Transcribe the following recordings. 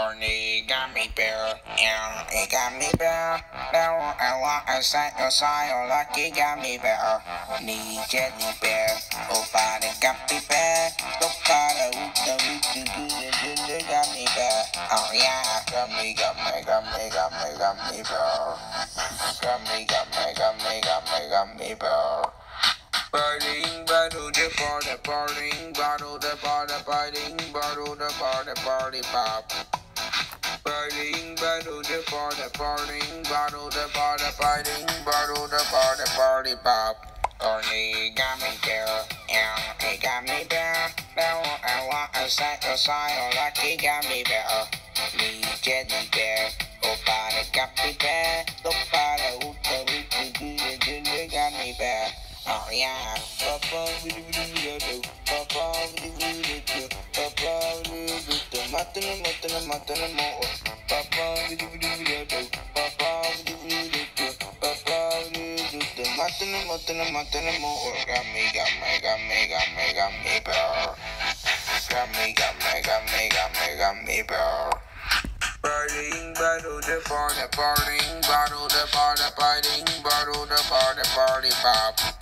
Origami bear, yeah, origami bear. Now I want a side to side, lucky gummy bear. Ni jelly bear, oh body gummy bear. Look at the the the the the gummy bear. Oh yeah, gummy gummy gummy gummy gummy bear. Gummy gummy gummy gummy gummy bear. Biting battle the party parting battle the party fighting battle the party party pop. Biting battle the party parting battle the party fighting battle the party party pop. Only got me there, yeah, he got me there. Now I want a side to side, lucky got me there. Me jelly bear, oh body got me there. Look body, ooh, ooh, ooh, ooh, ooh, got me there. Oh yeah, papa, do do do do, matana matana matana mo, papa, do do do, papa, do do, papa, do do, matana matana matana mo, got me, got me, got me, got me, got me, bro. Got me, got me, got me, got me, got me, bro. Biting, battle the party, partying, battle the party, fighting, battle the party, party pop.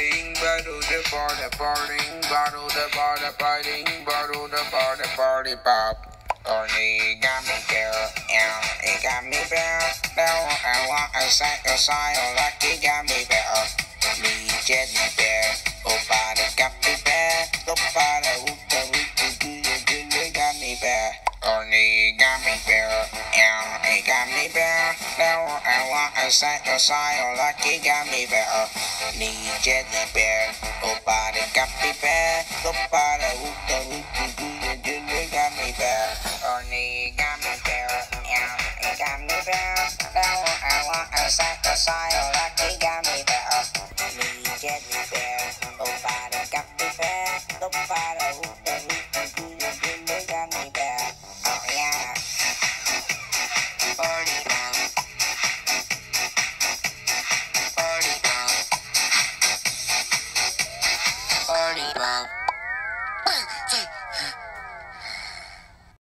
Biting, battle the party, partying, battle the party, fighting, battle the party, party pop. Only got me there, yeah, it got me there. Now I want a side to side, lucky got me there. Me jelly bear, oh body got me there. Look body, ooh, ooh, ooh, ooh, got me there. Got me there, yeah, it got me there. Now I want a side to side, lucky got me there. Me jelly bear, oh body got me there. Look body, ooh, ooh, ooh, ooh, ooh, ooh, got me there. Only got me there, yeah, got me there. Now I want a side to side, lucky got me there. Me jelly bear, oh body got me there. Look body. one, two,